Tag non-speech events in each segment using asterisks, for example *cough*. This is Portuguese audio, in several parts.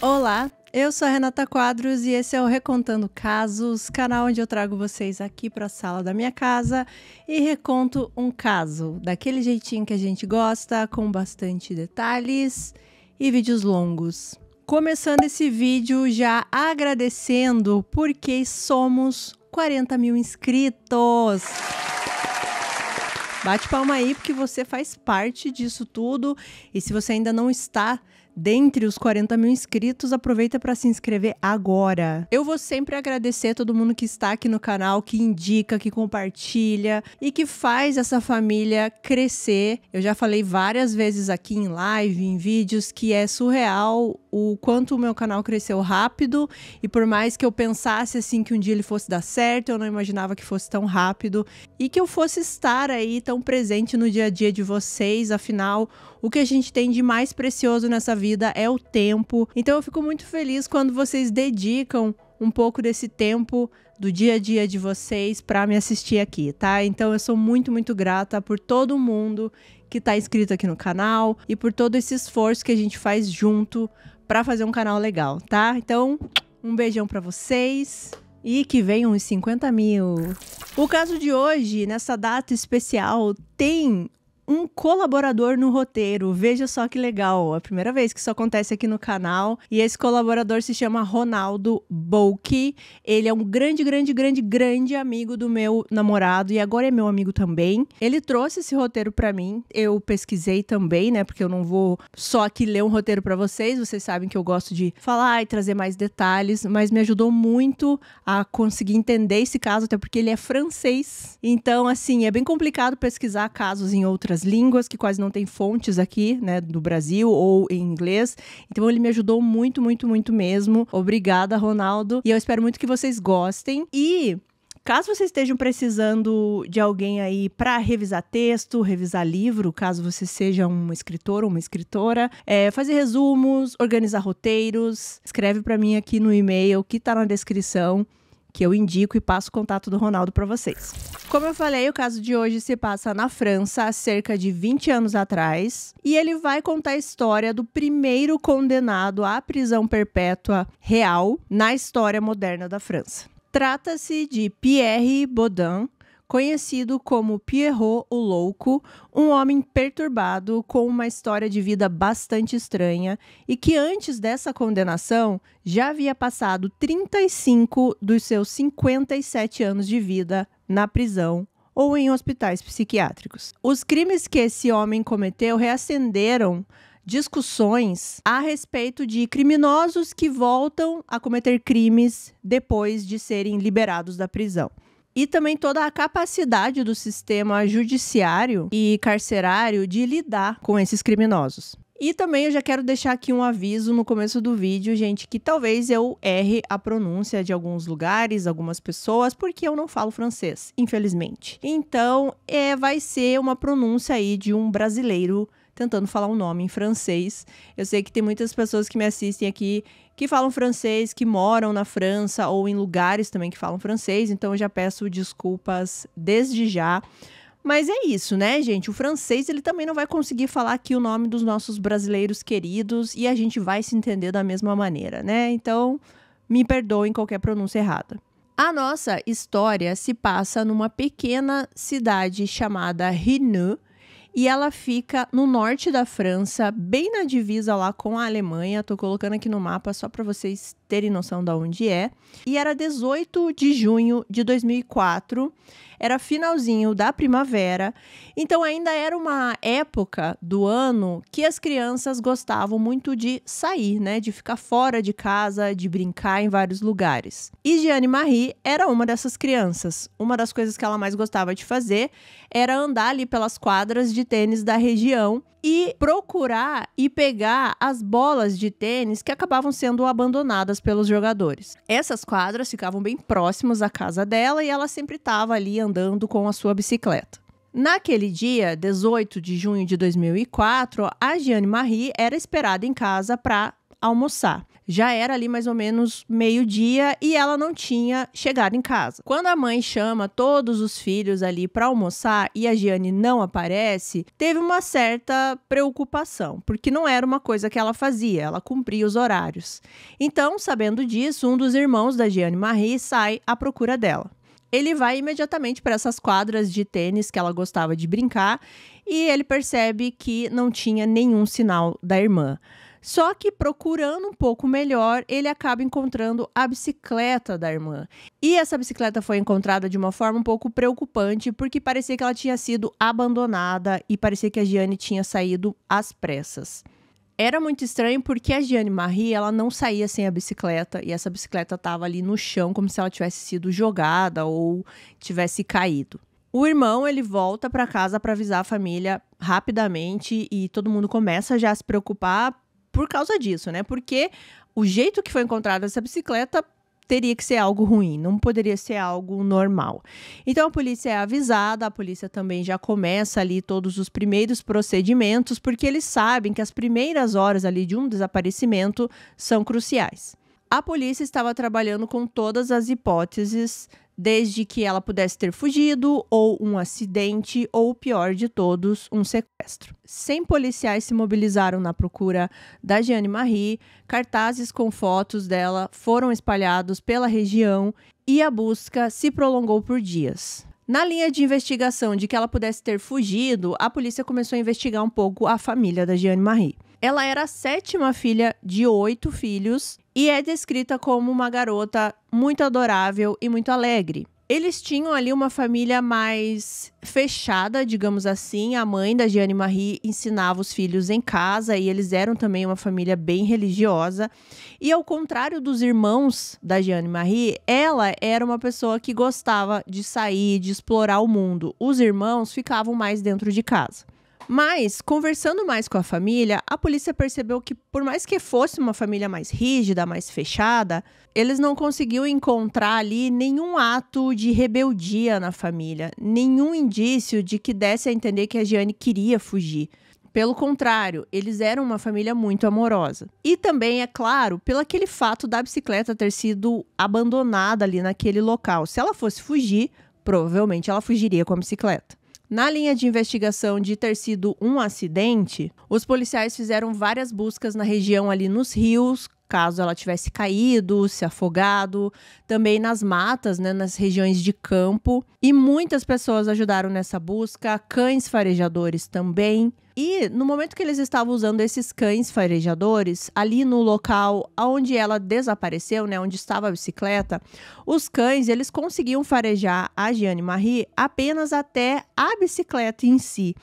Olá, eu sou a Renata Quadros e esse é o Recontando Casos, canal onde eu trago vocês aqui para a sala da minha casa e reconto um caso daquele jeitinho que a gente gosta, com bastante detalhes e vídeos longos. Começando esse vídeo já agradecendo porque somos 40 mil inscritos. Bate palma aí porque você faz parte disso tudo e se você ainda não está dentre os 40 mil inscritos, aproveita para se inscrever agora. Eu vou sempre agradecer todo mundo que está aqui no canal, que indica, que compartilha e que faz essa família crescer. Eu já falei várias vezes aqui em live, em vídeos, que é surreal o quanto o meu canal cresceu rápido e por mais que eu pensasse assim que um dia ele fosse dar certo, eu não imaginava que fosse tão rápido e que eu fosse estar aí tão presente no dia a dia de vocês, afinal, o que a gente tem de mais precioso nessa vida é o tempo. Então eu fico muito feliz quando vocês dedicam um pouco desse tempo do dia a dia de vocês para me assistir aqui, tá? Então eu sou muito, muito grata por todo mundo que está inscrito aqui no canal e por todo esse esforço que a gente faz junto para fazer um canal legal, tá? Então, um beijão para vocês e que venham os 50 mil. O caso de hoje, nessa data especial, tem um colaborador no roteiro. Veja só que legal. A primeira vez que isso acontece aqui no canal. E esse colaborador se chama Ronaldo Bolke. Ele é um grande, grande, grande, grande amigo do meu namorado e agora é meu amigo também. Ele trouxe esse roteiro para mim. Eu pesquisei também, né? Porque eu não vou só aqui ler um roteiro para vocês. Vocês sabem que eu gosto de falar e trazer mais detalhes, mas me ajudou muito a conseguir entender esse caso, até porque ele é francês. Então, assim, é bem complicado pesquisar casos em outras outras línguas, que quase não tem fontes aqui, né, do Brasil ou em inglês. Então ele me ajudou muito, muito, muito mesmo. Obrigada, Ronaldo. E eu espero muito que vocês gostem. E Caso vocês estejam precisando de alguém aí para revisar texto, revisar livro, caso você seja um escritor ou uma escritora, é, fazer resumos, organizar roteiros, escreve para mim aqui no e-mail que está na descrição que eu indico e passo o contato do Ronaldo para vocês. Como eu falei, o caso de hoje se passa na França há cerca de 20 anos atrás, e ele vai contar a história do primeiro condenado à prisão perpétua real na história moderna da França. Trata-se de Pierre Baudin, conhecido como Pierrot o Louco, um homem perturbado com uma história de vida bastante estranha e que antes dessa condenação já havia passado 35 dos seus 57 anos de vida na prisão ou em hospitais psiquiátricos. Os crimes que esse homem cometeu reacenderam discussões a respeito de criminosos que voltam a cometer crimes depois de serem liberados da prisão e também toda a capacidade do sistema judiciário e carcerário de lidar com esses criminosos. E também eu já quero deixar aqui um aviso no começo do vídeo, gente, que talvez eu erre a pronúncia de alguns lugares, algumas pessoas, porque eu não falo francês, infelizmente. Então, é, vai ser uma pronúncia aí de um brasileiro tentando falar um nome em francês. Eu sei que tem muitas pessoas que me assistem aqui que falam francês, que moram na França ou em lugares também que falam francês, então eu já peço desculpas desde já. Mas é isso, né, gente? O francês ele também não vai conseguir falar aqui o nome dos nossos brasileiros queridos e a gente vai se entender da mesma maneira, né? Então, me perdoem qualquer pronúncia errada. A nossa história se passa numa pequena cidade chamada Rinu, e ela fica no norte da França, bem na divisa lá com a Alemanha. Tô colocando aqui no mapa só para vocês terem noção de onde é. E era 18 de junho de 2004 era finalzinho da primavera, então ainda era uma época do ano que as crianças gostavam muito de sair, né, de ficar fora de casa, de brincar em vários lugares. E Jeanne Marie era uma dessas crianças. Uma das coisas que ela mais gostava de fazer era andar ali pelas quadras de tênis da região e procurar e pegar as bolas de tênis que acabavam sendo abandonadas pelos jogadores. Essas quadras ficavam bem próximas à casa dela e ela sempre estava ali andando com a sua bicicleta. Naquele dia, 18 de junho de 2004, a Jeanne Marie era esperada em casa para almoçar. Já era ali mais ou menos meio-dia e ela não tinha chegado em casa. Quando a mãe chama todos os filhos ali para almoçar e a Giane não aparece, teve uma certa preocupação, porque não era uma coisa que ela fazia, ela cumpria os horários. Então, sabendo disso, um dos irmãos da Giane Marie sai à procura dela. Ele vai imediatamente para essas quadras de tênis que ela gostava de brincar e ele percebe que não tinha nenhum sinal da irmã. Só que procurando um pouco melhor, ele acaba encontrando a bicicleta da irmã. E essa bicicleta foi encontrada de uma forma um pouco preocupante, porque parecia que ela tinha sido abandonada e parecia que a Giane tinha saído às pressas. Era muito estranho porque a Giane Marie, ela não saía sem a bicicleta e essa bicicleta estava ali no chão como se ela tivesse sido jogada ou tivesse caído. O irmão, ele volta para casa para avisar a família rapidamente e todo mundo começa já a se preocupar por causa disso, né? Porque o jeito que foi encontrada essa bicicleta teria que ser algo ruim, não poderia ser algo normal. Então a polícia é avisada, a polícia também já começa ali todos os primeiros procedimentos, porque eles sabem que as primeiras horas ali de um desaparecimento são cruciais. A polícia estava trabalhando com todas as hipóteses desde que ela pudesse ter fugido, ou um acidente, ou o pior de todos, um sequestro. Cem policiais se mobilizaram na procura da Jeanne Marie, cartazes com fotos dela foram espalhados pela região e a busca se prolongou por dias. Na linha de investigação de que ela pudesse ter fugido, a polícia começou a investigar um pouco a família da Jeanne Marie. Ela era a sétima filha de oito filhos e é descrita como uma garota muito adorável e muito alegre. Eles tinham ali uma família mais fechada, digamos assim. A mãe da Jeanne Marie ensinava os filhos em casa e eles eram também uma família bem religiosa. E ao contrário dos irmãos da Jeanne Marie, ela era uma pessoa que gostava de sair, de explorar o mundo. Os irmãos ficavam mais dentro de casa. Mas, conversando mais com a família, a polícia percebeu que, por mais que fosse uma família mais rígida, mais fechada, eles não conseguiam encontrar ali nenhum ato de rebeldia na família, nenhum indício de que desse a entender que a Giane queria fugir. Pelo contrário, eles eram uma família muito amorosa. E também, é claro, pelo aquele fato da bicicleta ter sido abandonada ali naquele local. Se ela fosse fugir, provavelmente ela fugiria com a bicicleta. Na linha de investigação de ter sido um acidente, os policiais fizeram várias buscas na região ali nos rios, caso ela tivesse caído, se afogado, também nas matas, né, nas regiões de campo. E muitas pessoas ajudaram nessa busca, cães farejadores também. E no momento que eles estavam usando esses cães farejadores, ali no local onde ela desapareceu, né, onde estava a bicicleta, os cães eles conseguiam farejar a Gianne Marie apenas até a bicicleta em si.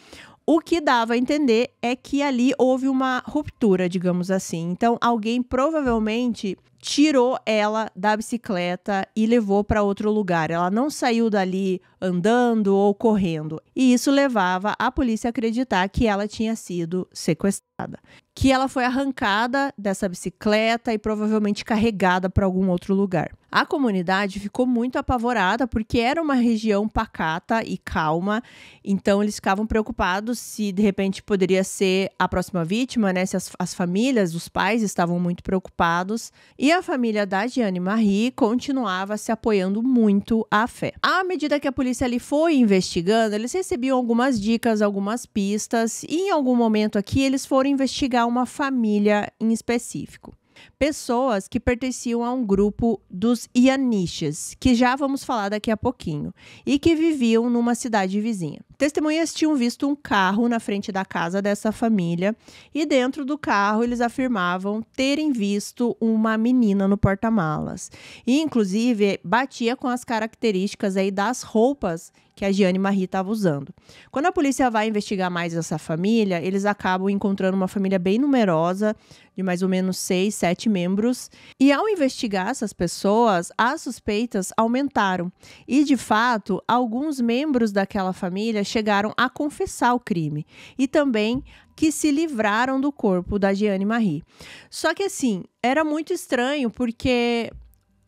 O que dava a entender é que ali houve uma ruptura, digamos assim. Então, alguém provavelmente tirou ela da bicicleta e levou para outro lugar. Ela não saiu dali andando ou correndo. E isso levava a polícia a acreditar que ela tinha sido sequestrada. Que ela foi arrancada dessa bicicleta e provavelmente carregada para algum outro lugar. A comunidade ficou muito apavorada porque era uma região pacata e calma, então eles ficavam preocupados se de repente poderia ser a próxima vítima, né? Se as, as famílias, os pais estavam muito preocupados. E a família da Gianne Marie continuava se apoiando muito à fé. À medida que a polícia ali foi investigando, eles recebiam algumas dicas, algumas pistas, e em algum momento aqui eles foram investigar uma família em específico pessoas que pertenciam a um grupo dos Ianiches, que já vamos falar daqui a pouquinho, e que viviam numa cidade vizinha. Testemunhas tinham visto um carro na frente da casa dessa família e dentro do carro eles afirmavam terem visto uma menina no porta-malas. E inclusive batia com as características aí das roupas que a Gianne Marie estava usando. Quando a polícia vai investigar mais essa família, eles acabam encontrando uma família bem numerosa, de mais ou menos seis, sete membros. E ao investigar essas pessoas, as suspeitas aumentaram. E de fato, alguns membros daquela família chegaram a confessar o crime e também que se livraram do corpo da Gianne Marie. Só que assim, era muito estranho porque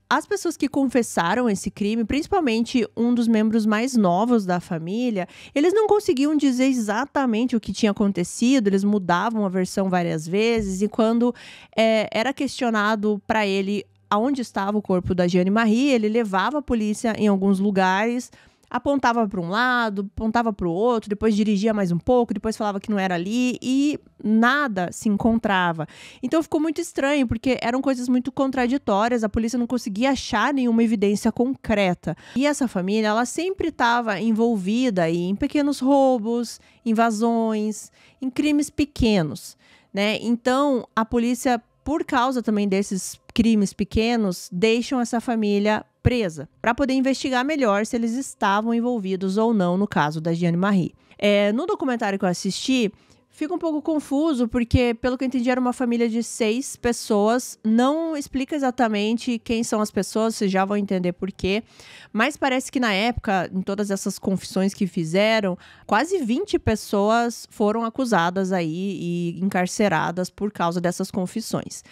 as pessoas que confessaram esse crime, principalmente um dos membros mais novos da família, eles não conseguiam dizer exatamente o que tinha acontecido, eles mudavam a versão várias vezes, e quando é, era questionado para ele aonde estava o corpo da Jeanne Marie, ele levava a polícia em alguns lugares apontava para um lado, apontava para o outro, depois dirigia mais um pouco, depois falava que não era ali e nada se encontrava. Então ficou muito estranho, porque eram coisas muito contraditórias, a polícia não conseguia achar nenhuma evidência concreta. E essa família, ela sempre estava envolvida aí em pequenos roubos, invasões, em crimes pequenos, né? Então a polícia por causa também desses crimes pequenos, deixam essa família presa para poder investigar melhor se eles estavam envolvidos ou não no caso da Jeanne Marie. É, no documentário que eu assisti, fica um pouco confuso, porque, pelo que eu entendi, era uma família de seis pessoas. Não explica exatamente quem são as pessoas, vocês já vão entender por quê. Mas parece que na época, em todas essas confissões que fizeram, quase 20 pessoas foram acusadas aí e encarceradas por causa dessas confissões.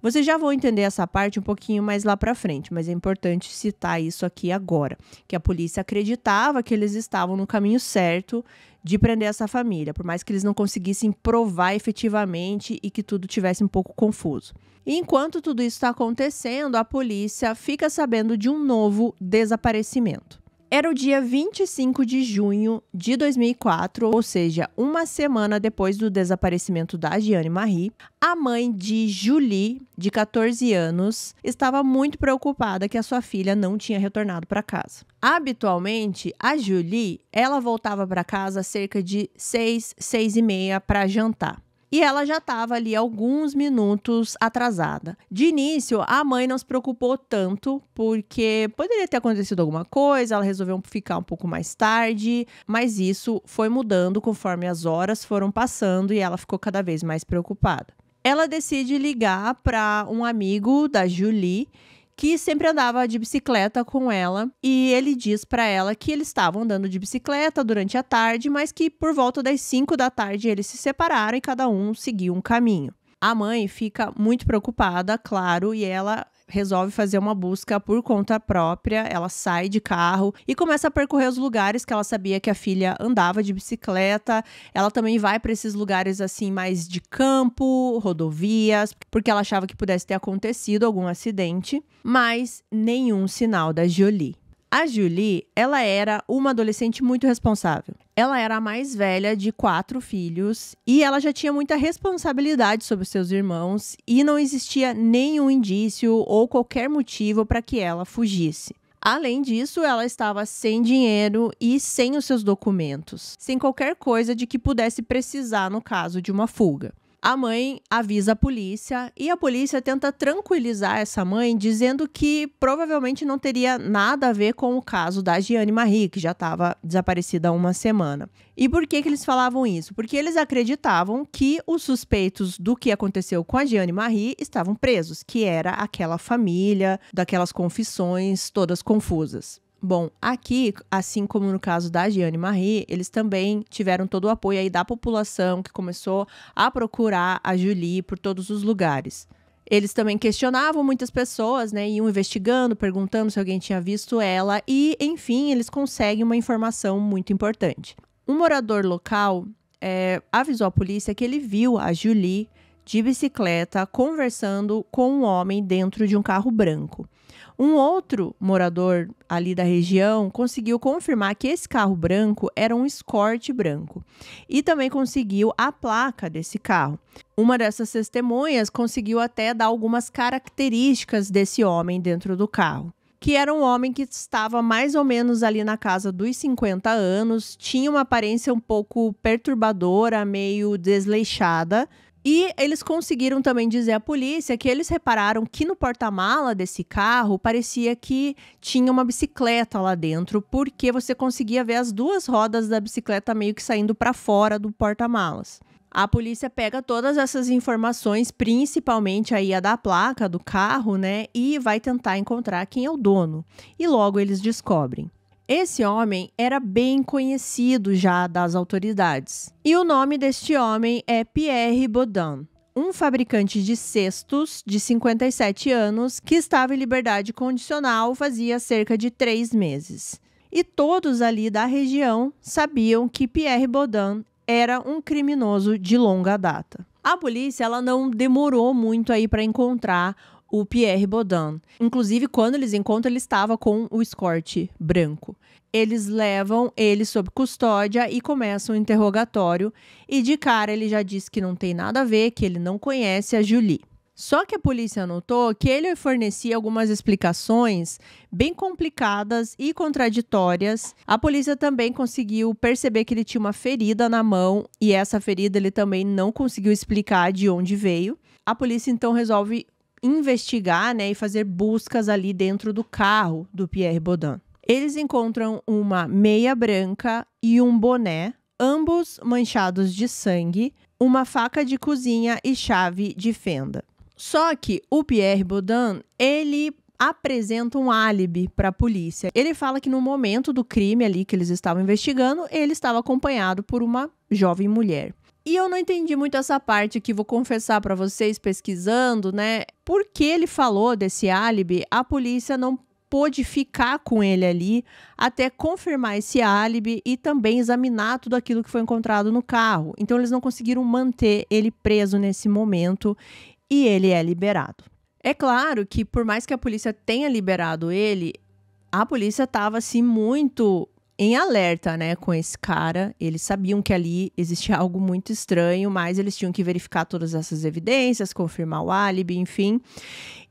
Vocês já vão entender essa parte um pouquinho mais lá para frente, mas é importante citar isso aqui agora, que a polícia acreditava que eles estavam no caminho certo de prender essa família, por mais que eles não conseguissem provar efetivamente e que tudo tivesse um pouco confuso. Enquanto tudo isso está acontecendo, a polícia fica sabendo de um novo desaparecimento. Era o dia 25 de junho de 2004, ou seja, uma semana depois do desaparecimento da Gianne Marie. A mãe de Julie, de 14 anos, estava muito preocupada que a sua filha não tinha retornado para casa. Habitualmente, a Julie, ela voltava para casa cerca de 6, 6 e meia para jantar e ela já estava ali alguns minutos atrasada. De início, a mãe não se preocupou tanto, porque poderia ter acontecido alguma coisa, ela resolveu ficar um pouco mais tarde, mas isso foi mudando conforme as horas foram passando e ela ficou cada vez mais preocupada. Ela decide ligar para um amigo da Julie que sempre andava de bicicleta com ela e ele diz para ela que eles estavam andando de bicicleta durante a tarde, mas que por volta das 5 da tarde eles se separaram e cada um seguiu um caminho. A mãe fica muito preocupada, claro, e ela resolve fazer uma busca por conta própria. Ela sai de carro e começa a percorrer os lugares que ela sabia que a filha andava de bicicleta. Ela também vai para esses lugares assim mais de campo, rodovias, porque ela achava que pudesse ter acontecido algum acidente, mas nenhum sinal da Jolie. A Julie, ela era uma adolescente muito responsável. Ela era a mais velha de quatro filhos e ela já tinha muita responsabilidade sobre seus irmãos e não existia nenhum indício ou qualquer motivo para que ela fugisse. Além disso, ela estava sem dinheiro e sem os seus documentos, sem qualquer coisa de que pudesse precisar no caso de uma fuga. A mãe avisa a polícia e a polícia tenta tranquilizar essa mãe, dizendo que provavelmente não teria nada a ver com o caso da Gianne Marie, que já estava desaparecida há uma semana. E por que, que eles falavam isso? Porque eles acreditavam que os suspeitos do que aconteceu com a Gianne Marie estavam presos, que era aquela família, daquelas confissões todas confusas. Bom, aqui, assim como no caso da Gianne Marie, eles também tiveram todo o apoio aí da população que começou a procurar a Julie por todos os lugares. Eles também questionavam muitas pessoas, né? Iam investigando, perguntando se alguém tinha visto ela e, enfim, eles conseguem uma informação muito importante. Um morador local é, avisou a polícia que ele viu a Julie de bicicleta conversando com um homem dentro de um carro branco. Um outro morador ali da região conseguiu confirmar que esse carro branco era um Escort branco e também conseguiu a placa desse carro. Uma dessas testemunhas conseguiu até dar algumas características desse homem dentro do carro que era um homem que estava mais ou menos ali na casa dos 50 anos, tinha uma aparência um pouco perturbadora, meio desleixada, e eles conseguiram também dizer à polícia que eles repararam que no porta-mala desse carro parecia que tinha uma bicicleta lá dentro, porque você conseguia ver as duas rodas da bicicleta meio que saindo para fora do porta-malas. A polícia pega todas essas informações, principalmente aí a da placa do carro, né, e vai tentar encontrar quem é o dono. E logo eles descobrem. Esse homem era bem conhecido já das autoridades. E o nome deste homem é Pierre Baudin. um fabricante de cestos de 57 anos que estava em liberdade condicional fazia cerca de três meses. E todos ali da região sabiam que Pierre Baudin era um criminoso de longa data. A polícia ela não demorou muito aí para encontrar o Pierre Baudin. Inclusive, quando eles encontram, ele estava com o escorte branco. Eles levam ele sob custódia e começam o interrogatório. E de cara ele já disse que não tem nada a ver, que ele não conhece a Julie. Só que a polícia notou que ele fornecia algumas explicações bem complicadas e contraditórias. A polícia também conseguiu perceber que ele tinha uma ferida na mão e essa ferida ele também não conseguiu explicar de onde veio. A polícia então resolve investigar né, e fazer buscas ali dentro do carro do Pierre Baudin. Eles encontram uma meia branca e um boné, ambos manchados de sangue, uma faca de cozinha e chave de fenda. Só que o Pierre Baudin, ele apresenta um álibi para a polícia. Ele fala que no momento do crime ali que eles estavam investigando, ele estava acompanhado por uma jovem mulher. E eu não entendi muito essa parte que vou confessar para vocês pesquisando, né? Por que ele falou desse álibi? A polícia não pôde ficar com ele ali até confirmar esse álibi e também examinar tudo aquilo que foi encontrado no carro. Então eles não conseguiram manter ele preso nesse momento e ele é liberado. É claro que, por mais que a polícia tenha liberado ele, a polícia estava assim muito em alerta, né, com esse cara. Eles sabiam que ali existia *laughs* algo muito estranho, mas eles tinham que verificar todas essas evidências, confirmar o álibi, enfim.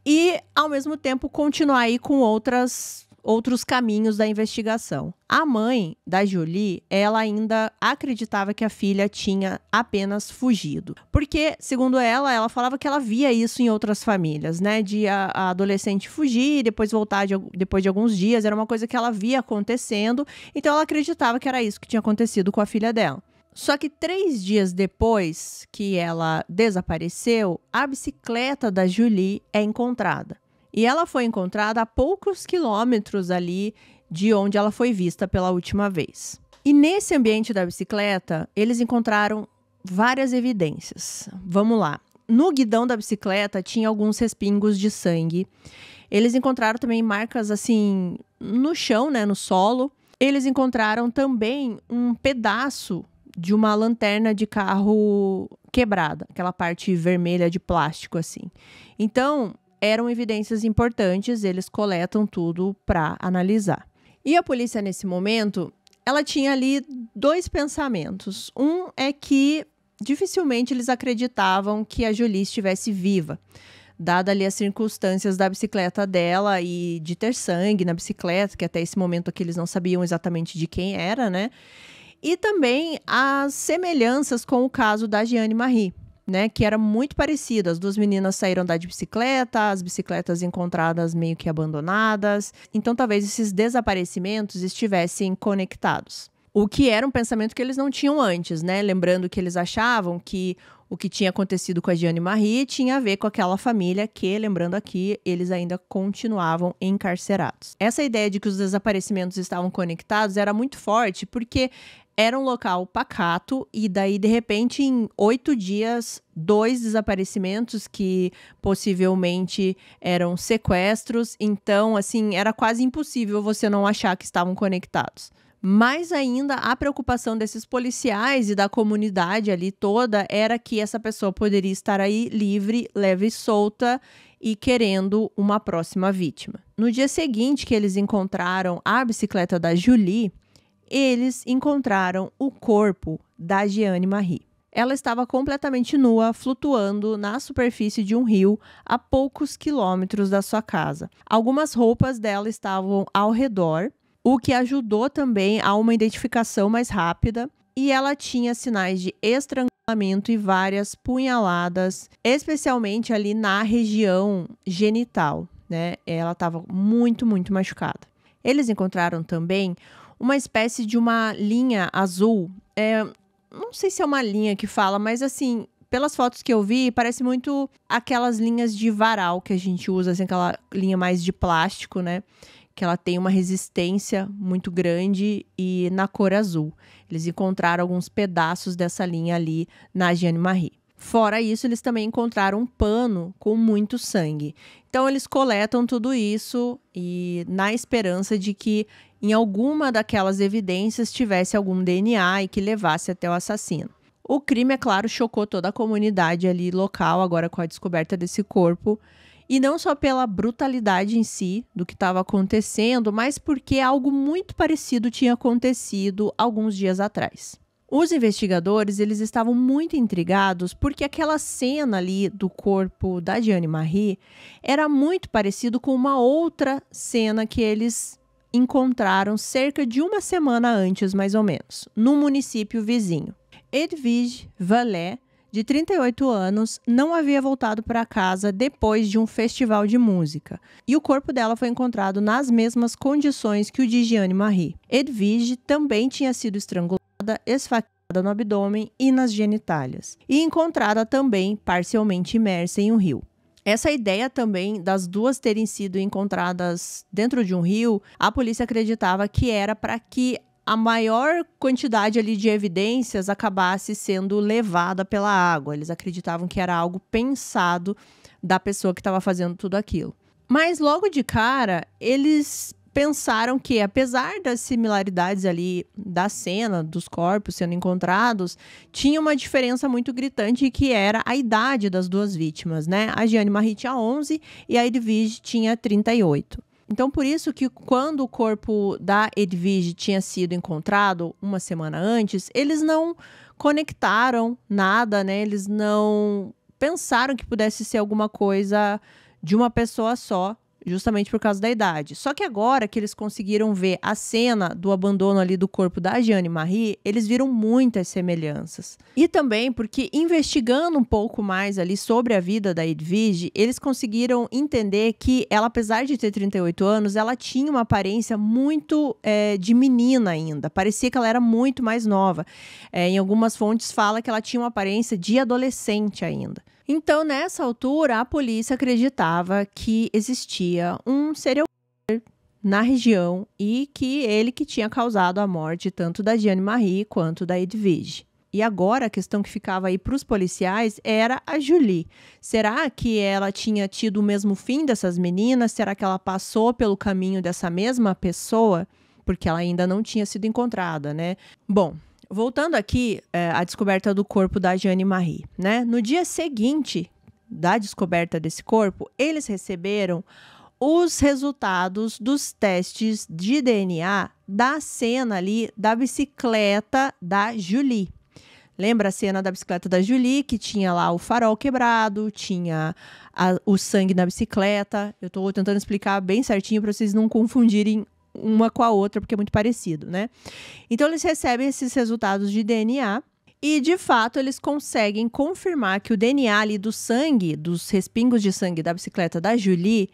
E, ao mesmo tempo, continuar aí com outras outros caminhos da investigação. A mãe da Julie, ela ainda acreditava que a filha tinha apenas fugido. Porque, segundo ela, ela falava que ela via isso em outras famílias, né? De a, a adolescente fugir e depois voltar de, depois de alguns dias. Era uma coisa que ela via acontecendo. Então, ela acreditava que era isso que tinha acontecido com a filha dela. Só que três dias depois que ela desapareceu, a bicicleta da Julie é encontrada. E ela foi encontrada a poucos quilômetros ali de onde ela foi vista pela última vez. E nesse ambiente da bicicleta, eles encontraram várias evidências. Vamos lá. No guidão da bicicleta tinha alguns respingos de sangue. Eles encontraram também marcas assim no chão, né, no solo. Eles encontraram também um pedaço de uma lanterna de carro quebrada, aquela parte vermelha de plástico assim. Então, eram evidências importantes, eles coletam tudo para analisar. E a polícia, nesse momento, ela tinha ali dois pensamentos. Um é que dificilmente eles acreditavam que a Julie estivesse viva, dada ali as circunstâncias da bicicleta dela e de ter sangue na bicicleta, que até esse momento aqui eles não sabiam exatamente de quem era, né? E também as semelhanças com o caso da Gianni Marie né, que era muito parecida. As duas meninas saíram andar de bicicleta, as bicicletas encontradas meio que abandonadas. Então, talvez esses desaparecimentos estivessem conectados. O que era um pensamento que eles não tinham antes, né? Lembrando que eles achavam que o que tinha acontecido com a Jeanne Marie tinha a ver com aquela família que, lembrando aqui, eles ainda continuavam encarcerados. Essa ideia de que os desaparecimentos estavam conectados era muito forte porque era um local pacato e daí de repente em oito dias dois desaparecimentos que possivelmente eram sequestros então assim era quase impossível você não achar que estavam conectados mais ainda a preocupação desses policiais e da comunidade ali toda era que essa pessoa poderia estar aí livre leve e solta e querendo uma próxima vítima. No dia seguinte que eles encontraram a bicicleta da Julie, eles encontraram o corpo da Jeanne Marie. Ela estava completamente nua, flutuando na superfície de um rio a poucos quilômetros da sua casa. Algumas roupas dela estavam ao redor, o que ajudou também a uma identificação mais rápida. E ela tinha sinais de estrangulamento e várias punhaladas, especialmente ali na região genital, né? Ela estava muito, muito machucada. Eles encontraram também uma espécie de uma linha azul. É, não sei se é uma linha que fala, mas assim, pelas fotos que eu vi, parece muito aquelas linhas de varal que a gente usa, assim, aquela linha mais de plástico, né? Que ela tem uma resistência muito grande e na cor azul. Eles encontraram alguns pedaços dessa linha ali na Jeanne Marie. Fora isso, eles também encontraram um pano com muito sangue. Então, eles coletam tudo isso e na esperança de que em alguma daquelas evidências tivesse algum DNA e que levasse até o assassino. O crime, é claro, chocou toda a comunidade ali local, agora com a descoberta desse corpo. E não só pela brutalidade em si do que estava acontecendo, mas porque algo muito parecido tinha acontecido alguns dias atrás. Os investigadores, eles estavam muito intrigados porque aquela cena ali do corpo da Diane Marie era muito parecido com uma outra cena que eles encontraram cerca de uma semana antes, mais ou menos, no município vizinho. Edwige Vallet, de 38 anos, não havia voltado para casa depois de um festival de música, e o corpo dela foi encontrado nas mesmas condições que o de Jeanne Marie. Edwige também tinha sido estrangulada esfaqueada no abdômen e nas genitálias, e encontrada também parcialmente imersa em um rio. Essa ideia também das duas terem sido encontradas dentro de um rio, a polícia acreditava que era para que a maior quantidade ali de evidências acabasse sendo levada pela água. Eles acreditavam que era algo pensado da pessoa que estava fazendo tudo aquilo. Mas logo de cara, eles pensaram que, apesar das similaridades ali da cena, dos corpos sendo encontrados, tinha uma diferença muito gritante que era a idade das duas vítimas, né? A Gianni Marie tinha 11 e a Edwige tinha 38. Então, por isso que quando o corpo da Edwige tinha sido encontrado uma semana antes, eles não conectaram nada, né? Eles não pensaram que pudesse ser alguma coisa de uma pessoa só justamente por causa da idade. Só que agora que eles conseguiram ver a cena do abandono ali do corpo da Jeanne Marie, eles viram muitas semelhanças. E também porque investigando um pouco mais ali sobre a vida da Edwige, eles conseguiram entender que ela, apesar de ter 38 anos, ela tinha uma aparência muito é, de menina ainda. Parecia que ela era muito mais nova. É, em algumas fontes fala que ela tinha uma aparência de adolescente ainda. Então, nessa altura, a polícia acreditava que existia um serial killer na região e que ele que tinha causado a morte tanto da Diane Marie quanto da Edwige. E agora a questão que ficava aí para os policiais era a Julie. Será que ela tinha tido o mesmo fim dessas meninas? Será que ela passou pelo caminho dessa mesma pessoa? Porque ela ainda não tinha sido encontrada, né? Bom, voltando aqui é, à descoberta do corpo da Jeanne Marie, né? No dia seguinte da descoberta desse corpo, eles receberam os resultados dos testes de DNA da cena ali da bicicleta da Julie. Lembra a cena da bicicleta da Julie, que tinha lá o farol quebrado, tinha a, o sangue na bicicleta. Eu estou tentando explicar bem certinho para vocês não confundirem uma com a outra, porque é muito parecido, né? Então, eles recebem esses resultados de DNA e, de fato, eles conseguem confirmar que o DNA ali do sangue, dos respingos de sangue da bicicleta da Julie,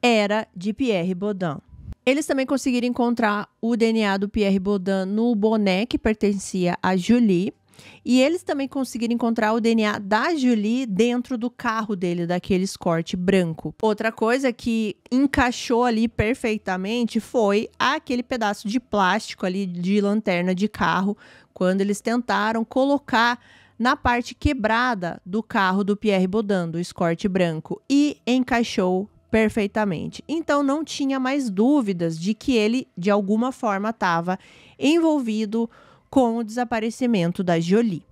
era de Pierre Baudin. Eles também conseguiram encontrar o DNA do Pierre Baudin no boné que pertencia a Julie. E eles também conseguiram encontrar o DNA da Julie dentro do carro dele, daquele Escort branco. Outra coisa que encaixou ali perfeitamente foi aquele pedaço de plástico ali de lanterna de carro, quando eles tentaram colocar na parte quebrada do carro do Pierre Baudin, do Escort branco, e encaixou perfeitamente. Então não tinha mais dúvidas de que ele de alguma forma estava envolvido com o desaparecimento da Jolie.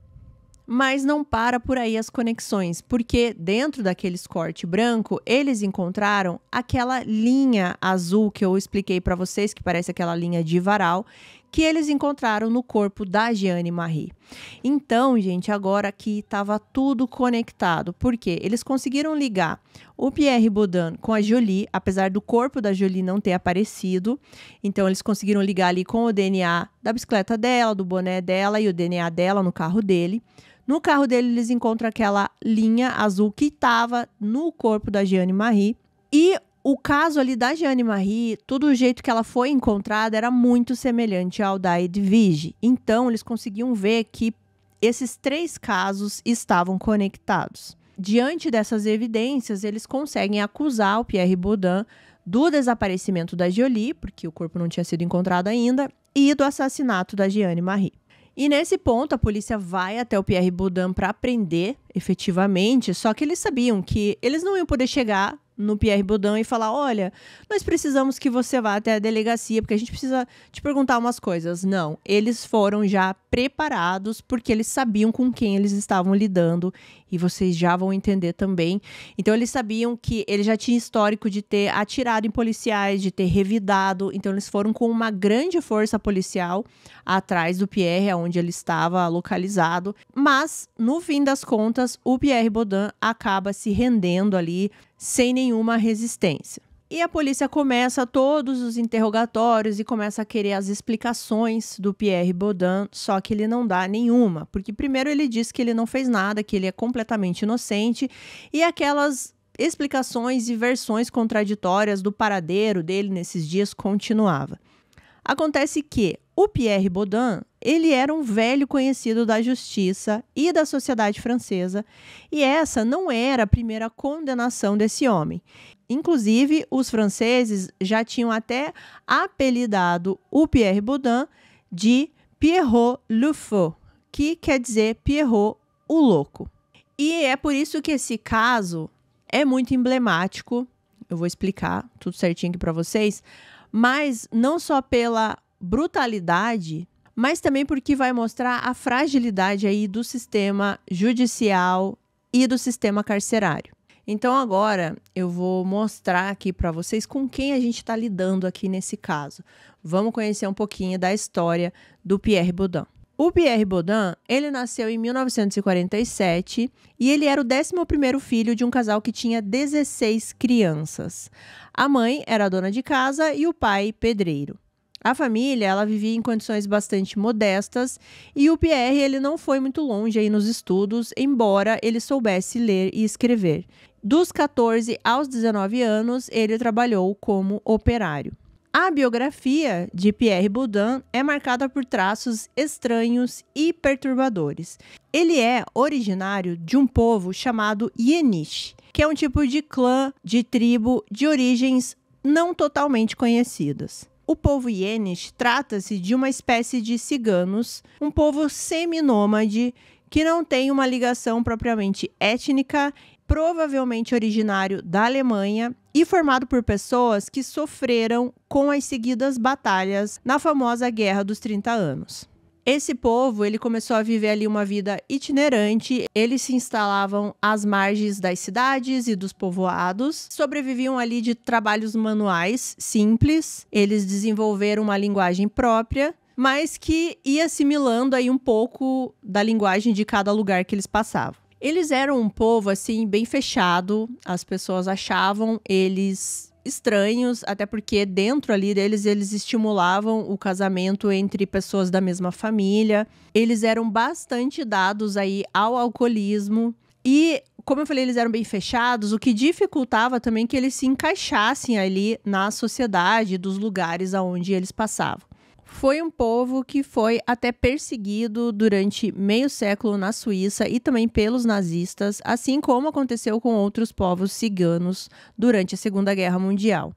Mas não para por aí as conexões, porque dentro daquele escorte branco, eles encontraram aquela linha azul que eu expliquei para vocês, que parece aquela linha de varal, que eles encontraram no corpo da Jeanne Marie. Então, gente, agora aqui estava tudo conectado, porque eles conseguiram ligar o Pierre Baudin com a Jolie, apesar do corpo da Jolie não ter aparecido. Então, eles conseguiram ligar ali com o DNA da bicicleta dela, do boné dela e o DNA dela no carro dele. No carro dele, eles encontram aquela linha azul que estava no corpo da Jeanne Marie. E o caso ali da Jeanne Marie, todo o jeito que ela foi encontrada era muito semelhante ao da Edwige. Então, eles conseguiam ver que esses três casos estavam conectados. Diante dessas evidências, eles conseguem acusar o Pierre Baudin do desaparecimento da Jolie, porque o corpo não tinha sido encontrado ainda, e do assassinato da Jeanne Marie. E nesse ponto, a polícia vai até o Pierre Baudin para prender, efetivamente, só que eles sabiam que eles não iam poder chegar no Pierre Baudin e falar: olha, nós precisamos que você vá até a delegacia, porque a gente precisa te perguntar umas coisas. Não, eles foram já preparados, porque eles sabiam com quem eles estavam lidando, e vocês já vão entender também. Então, eles sabiam que ele já tinha histórico de ter atirado em policiais, de ter revidado, então, eles foram com uma grande força policial atrás do Pierre, onde ele estava localizado. Mas, no fim das contas, o Pierre Baudin acaba se rendendo ali sem nenhuma resistência. E a polícia começa todos os interrogatórios e começa a querer as explicações do Pierre Baudin, só que ele não dá nenhuma, porque primeiro ele diz que ele não fez nada, que ele é completamente inocente, e aquelas explicações e versões contraditórias do paradeiro dele nesses dias continuava. Acontece que o Pierre Baudin, ele era um velho conhecido da justiça e da sociedade francesa, e essa não era a primeira condenação desse homem. Inclusive, os franceses já tinham até apelidado o Pierre Baudin de Pierrot le Fou, que quer dizer Pierrot o Louco. E é por isso que esse caso é muito emblemático. Eu vou explicar tudo certinho aqui para vocês, mas não só pela brutalidade, mas também porque vai mostrar a fragilidade aí do sistema judicial e do sistema carcerário. Então agora eu vou mostrar aqui para vocês com quem a gente está lidando aqui nesse caso. Vamos conhecer um pouquinho da história do Pierre Baudin. O Pierre Baudin, ele nasceu em 1947 e ele era o 11º filho de um casal que tinha 16 crianças. A mãe era dona de casa e o pai pedreiro. A família, ela vivia em condições bastante modestas e o Pierre, ele não foi muito longe aí nos estudos, embora ele soubesse ler e escrever. Dos 14 aos 19 anos, ele trabalhou como operário. A biografia de Pierre Baudin é marcada por traços estranhos e perturbadores. Ele é originário de um povo chamado Yeniche, que é um tipo de clã, de tribo de origens não totalmente conhecidas. O povo Yenish trata-se de uma espécie de ciganos, um povo seminômade que não tem uma ligação propriamente étnica, provavelmente originário da Alemanha e formado por pessoas que sofreram com as seguidas batalhas na famosa Guerra dos 30 Anos. Esse povo, ele começou a viver ali uma vida itinerante. Eles se instalavam às margens das cidades e dos povoados, sobreviviam ali de trabalhos manuais simples. Eles desenvolveram uma linguagem própria, mas que ia assimilando aí um pouco da linguagem de cada lugar que eles passavam. Eles eram um povo assim bem fechado. As pessoas achavam eles estranhos, até porque dentro ali deles eles estimulavam o casamento entre pessoas da mesma família. Eles eram bastante dados aí ao alcoolismo e como eu falei, eles eram bem fechados, o que dificultava também que eles se encaixassem ali na sociedade dos lugares aonde eles passavam foi um povo que foi até perseguido durante meio século na Suíça e também pelos nazistas, assim como aconteceu com outros povos ciganos durante a Segunda Guerra Mundial.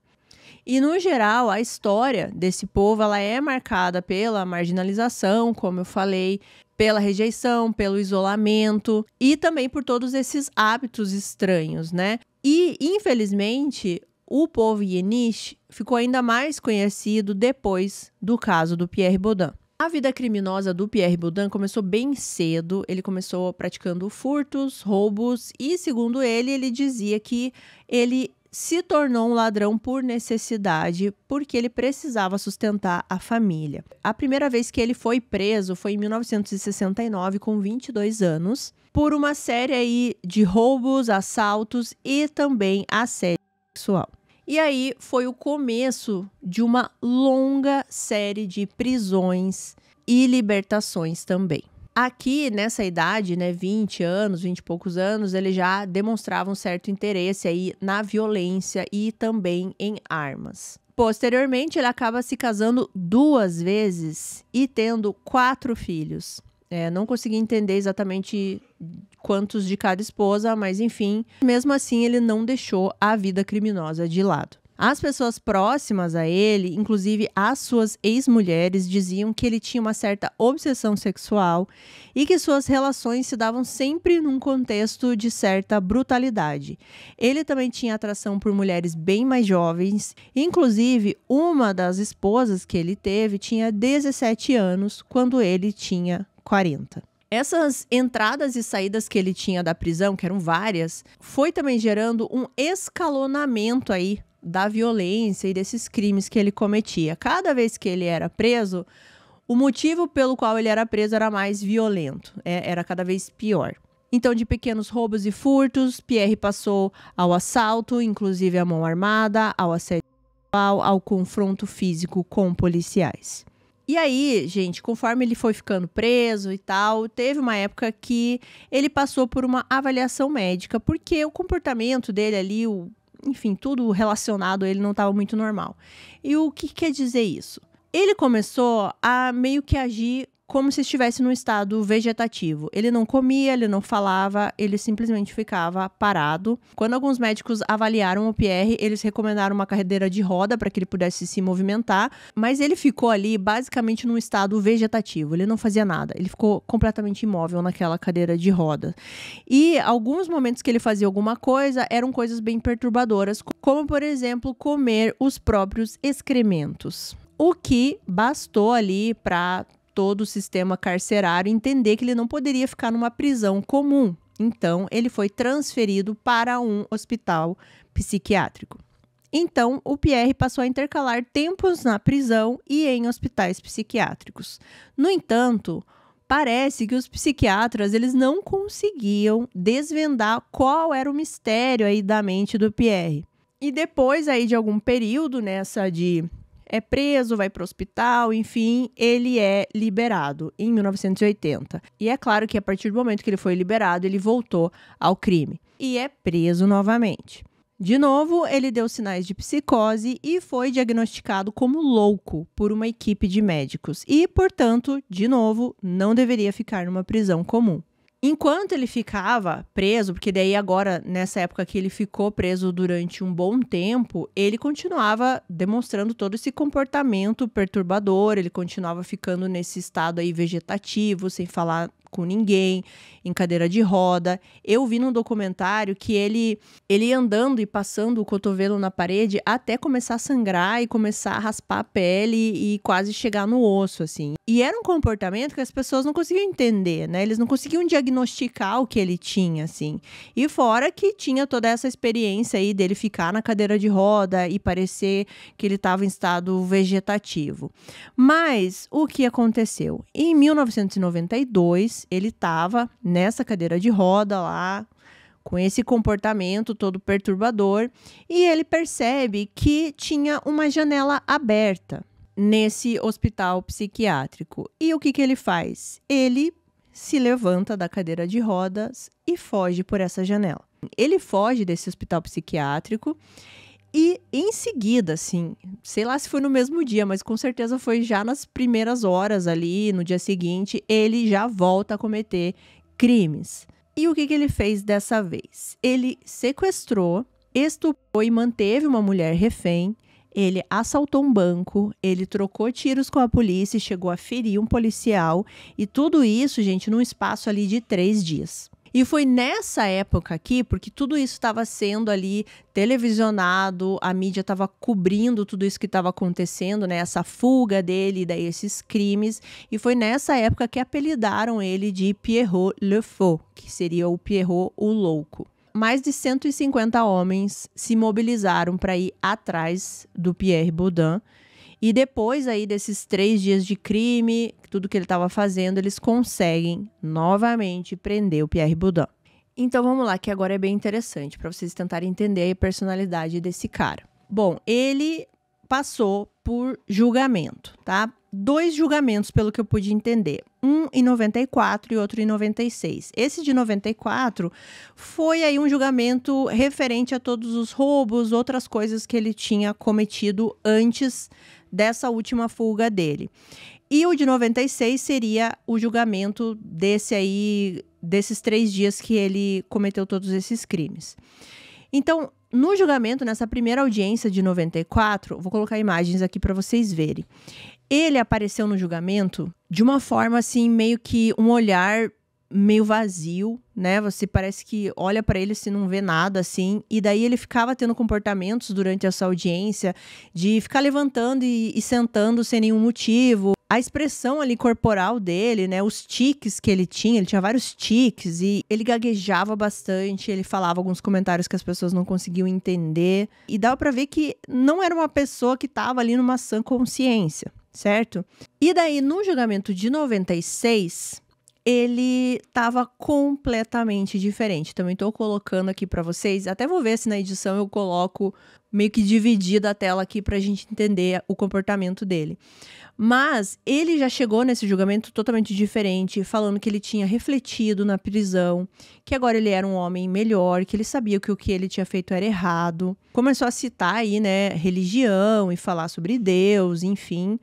E no geral, a história desse povo ela é marcada pela marginalização, como eu falei, pela rejeição, pelo isolamento e também por todos esses hábitos estranhos, né? E infelizmente, o povo Yeniche ficou ainda mais conhecido depois do caso do Pierre Baudin. A vida criminosa do Pierre Baudin começou bem cedo. Ele começou praticando furtos, roubos e, segundo ele, ele dizia que ele se tornou um ladrão por necessidade, porque ele precisava sustentar a família. A primeira vez que ele foi preso foi em 1969, com 22 anos, por uma série aí de roubos, assaltos e também assédio sexual. E aí foi o começo de uma longa série de prisões e libertações também. Aqui, nessa idade, né, 20 anos, 20 e poucos anos, ele já demonstrava um certo interesse aí na violência e também em armas. Posteriormente, ele acaba se casando duas vezes e tendo quatro filhos. É, não consegui entender exatamente quantos de cada esposa, mas enfim, mesmo assim ele não deixou a vida criminosa de lado. As pessoas próximas a ele, inclusive as suas ex-mulheres, diziam que ele tinha uma certa obsessão sexual e que suas relações se davam sempre num contexto de certa brutalidade. Ele também tinha atração por mulheres bem mais jovens, inclusive uma das esposas que ele teve tinha 17 anos quando ele tinha 40. Essas entradas e saídas que ele tinha da prisão, que eram várias, foi também gerando um escalonamento aí da violência e desses crimes que ele cometia. Cada vez que ele era preso, o motivo pelo qual ele era preso era mais violento, é, era cada vez pior. Então, de pequenos roubos e furtos, Pierre passou ao assalto, inclusive à mão armada, ao assédio sexual, ao confronto físico com policiais. E aí, gente, conforme ele foi ficando preso e tal, teve uma época que ele passou por uma avaliação médica, porque o comportamento dele ali, o enfim, tudo relacionado a ele não estava muito normal. E o que quer dizer isso? Ele começou a meio que agir como se estivesse num estado vegetativo. Ele não comia, ele não falava, ele simplesmente ficava parado. Quando alguns médicos avaliaram o Pierre, eles recomendaram uma cadeira de roda para que ele pudesse se movimentar, mas ele ficou ali basicamente num estado vegetativo. Ele não fazia nada, ele ficou completamente imóvel naquela cadeira de roda. E alguns momentos que ele fazia alguma coisa eram coisas bem perturbadoras, como por exemplo, comer os próprios excrementos. O que bastou ali para todo o sistema carcerário entender que ele não poderia ficar numa prisão comum. Então, ele foi transferido para um hospital psiquiátrico. Então, o Pierre passou a intercalar tempos na prisão e em hospitais psiquiátricos. No entanto, parece que os psiquiatras eles não conseguiam desvendar qual era o mistério aí da mente do Pierre. E depois aí de algum período nessa de é preso, vai para o hospital, enfim, ele é liberado em 1980. E é claro que a partir do momento que ele foi liberado, ele voltou ao crime e é preso novamente. De novo, ele deu sinais de psicose e foi diagnosticado como louco por uma equipe de médicos e, portanto, de novo, não deveria ficar numa prisão comum. Enquanto ele ficava preso, porque daí agora, nessa época que ele ficou preso durante um bom tempo, ele continuava demonstrando todo esse comportamento perturbador, ele continuava ficando nesse estado aí vegetativo, sem falar com ninguém, em cadeira de roda. Eu vi num documentário que ele ele andando e passando o cotovelo na parede até começar a sangrar e começar a raspar a pele e quase chegar no osso assim. E era um comportamento que as pessoas não conseguiam entender, né? Eles não conseguiam diagnosticar o que ele tinha assim. E fora que tinha toda essa experiência aí dele ficar na cadeira de roda e parecer que ele estava em estado vegetativo. Mas o que aconteceu? Em 1992, ele estava nessa cadeira de roda lá, com esse comportamento todo perturbador, e ele percebe que tinha uma janela aberta nesse hospital psiquiátrico. E o que, que ele faz? Ele se levanta da cadeira de rodas e foge por essa janela. Ele foge desse hospital psiquiátrico e em seguida, assim, sei lá se foi no mesmo dia, mas com certeza foi já nas primeiras horas ali, no dia seguinte, ele já volta a cometer crimes. E o que, que ele fez dessa vez? Ele sequestrou, estuprou e manteve uma mulher refém. Ele assaltou um banco, ele trocou tiros com a polícia e chegou a ferir um policial. E tudo isso, gente, num espaço ali de três dias. E foi nessa época aqui, porque tudo isso estava sendo ali televisionado, a mídia estava cobrindo tudo isso que estava acontecendo, né? Essa fuga dele, daí esses crimes. E foi nessa época que apelidaram ele de Pierrot Le Faux, que seria o Pierrot o Louco mais de 150 homens se mobilizaram para ir atrás do Pierre Baudin e depois aí desses três dias de crime, tudo que ele estava fazendo, eles conseguem novamente prender o Pierre Boudin. Então vamos lá, que agora é bem interessante para vocês tentarem entender a personalidade desse cara. Bom, ele passou por julgamento, tá? Dois julgamentos, pelo que eu pude entender. Um em 94 e outro em 96. Esse de 94 foi aí um julgamento referente a todos os roubos, outras coisas que ele tinha cometido antes dessa última fuga dele. E o de 96 seria o julgamento desse aí, desses três dias que ele cometeu todos esses crimes. Então, no julgamento, nessa primeira audiência de 94, vou colocar imagens aqui para vocês verem. Ele apareceu no julgamento de uma forma assim, meio que um olhar meio vazio, né? Você parece que olha para ele se não vê nada assim, e daí ele ficava tendo comportamentos durante essa audiência de ficar levantando e, e sentando sem nenhum motivo. A expressão ali corporal dele, né? Os tiques que ele tinha, ele tinha vários tiques e ele gaguejava bastante, ele falava alguns comentários que as pessoas não conseguiam entender, e dava para ver que não era uma pessoa que estava ali numa sã consciência, certo? E daí no julgamento de 96, ele estava completamente diferente. Também estou colocando aqui para vocês. Até vou ver se na edição eu coloco meio que dividida a tela aqui para a gente entender o comportamento dele. Mas ele já chegou nesse julgamento totalmente diferente, falando que ele tinha refletido na prisão, que agora ele era um homem melhor, que ele sabia que o que ele tinha feito era errado. Começou a citar aí, né, religião e falar sobre Deus, enfim.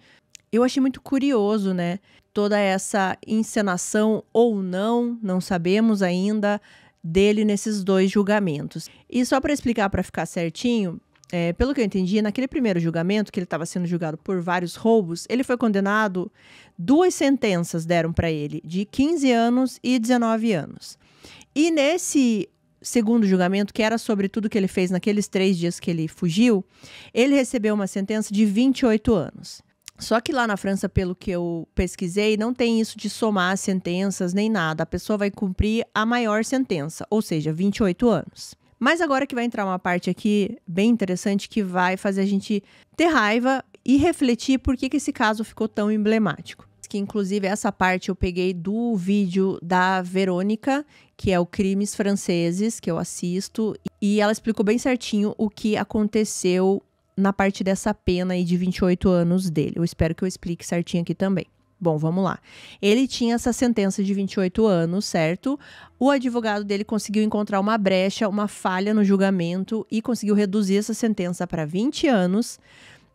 Eu achei muito curioso, né? Toda essa encenação ou não, não sabemos ainda, dele nesses dois julgamentos. E só para explicar, para ficar certinho, é, pelo que eu entendi, naquele primeiro julgamento, que ele estava sendo julgado por vários roubos, ele foi condenado, duas sentenças deram para ele, de 15 anos e 19 anos. E nesse segundo julgamento, que era sobre tudo que ele fez naqueles três dias que ele fugiu, ele recebeu uma sentença de 28 anos. Só que lá na França, pelo que eu pesquisei, não tem isso de somar sentenças nem nada. A pessoa vai cumprir a maior sentença, ou seja, 28 anos. Mas agora que vai entrar uma parte aqui bem interessante que vai fazer a gente ter raiva e refletir por que, que esse caso ficou tão emblemático. Que inclusive essa parte eu peguei do vídeo da Verônica, que é o Crimes Franceses, que eu assisto, e ela explicou bem certinho o que aconteceu na parte dessa pena aí de 28 anos dele. Eu espero que eu explique certinho aqui também. Bom, vamos lá. Ele tinha essa sentença de 28 anos, certo? O advogado dele conseguiu encontrar uma brecha, uma falha no julgamento e conseguiu reduzir essa sentença para 20 anos.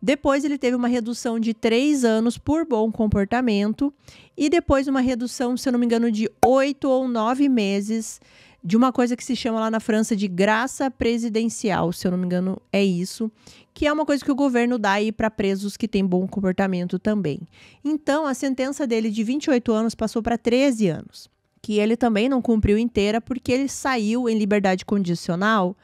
Depois ele teve uma redução de 3 anos por bom comportamento e depois uma redução, se eu não me engano, de 8 ou 9 meses de uma coisa que se chama lá na França de graça presidencial, se eu não me engano, é isso, que é uma coisa que o governo dá aí para presos que têm bom comportamento também. Então, a sentença dele de 28 anos passou para 13 anos, que ele também não cumpriu inteira porque ele saiu em liberdade condicional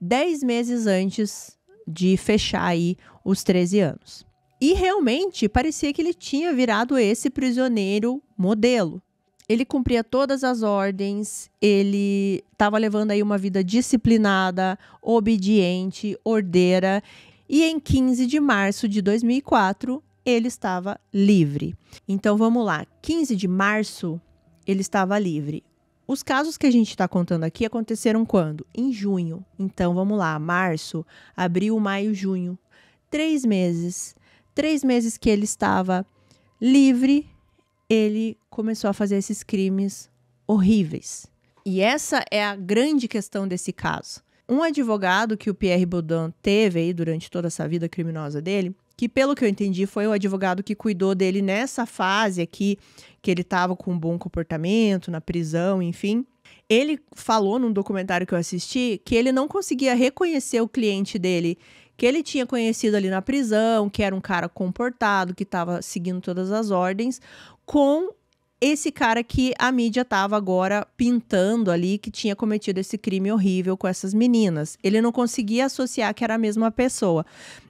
10 meses antes de fechar aí os 13 anos. E realmente parecia que ele tinha virado esse prisioneiro modelo ele cumpria todas as ordens, ele estava levando aí uma vida disciplinada, obediente, ordeira, e em 15 de março de 2004 ele estava livre. Então vamos lá, 15 de março ele estava livre. Os casos que a gente está contando aqui aconteceram quando? Em junho. Então vamos lá, março, abril, maio, junho. Três meses. Três meses que ele estava livre ele começou a fazer esses crimes horríveis. E essa é a grande questão desse caso. Um advogado que o Pierre Baudin teve aí durante toda essa vida criminosa dele, que pelo que eu entendi foi o advogado que cuidou dele nessa fase aqui, que ele estava com um bom comportamento na prisão, enfim. Ele falou num documentário que eu assisti que ele não conseguia reconhecer o cliente dele que ele tinha conhecido ali na prisão, que era um cara comportado, que estava seguindo todas as ordens, com esse cara que a mídia estava agora pintando ali, que tinha cometido esse crime horrível com essas meninas. Ele não conseguia associar que era a mesma pessoa.